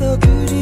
so good.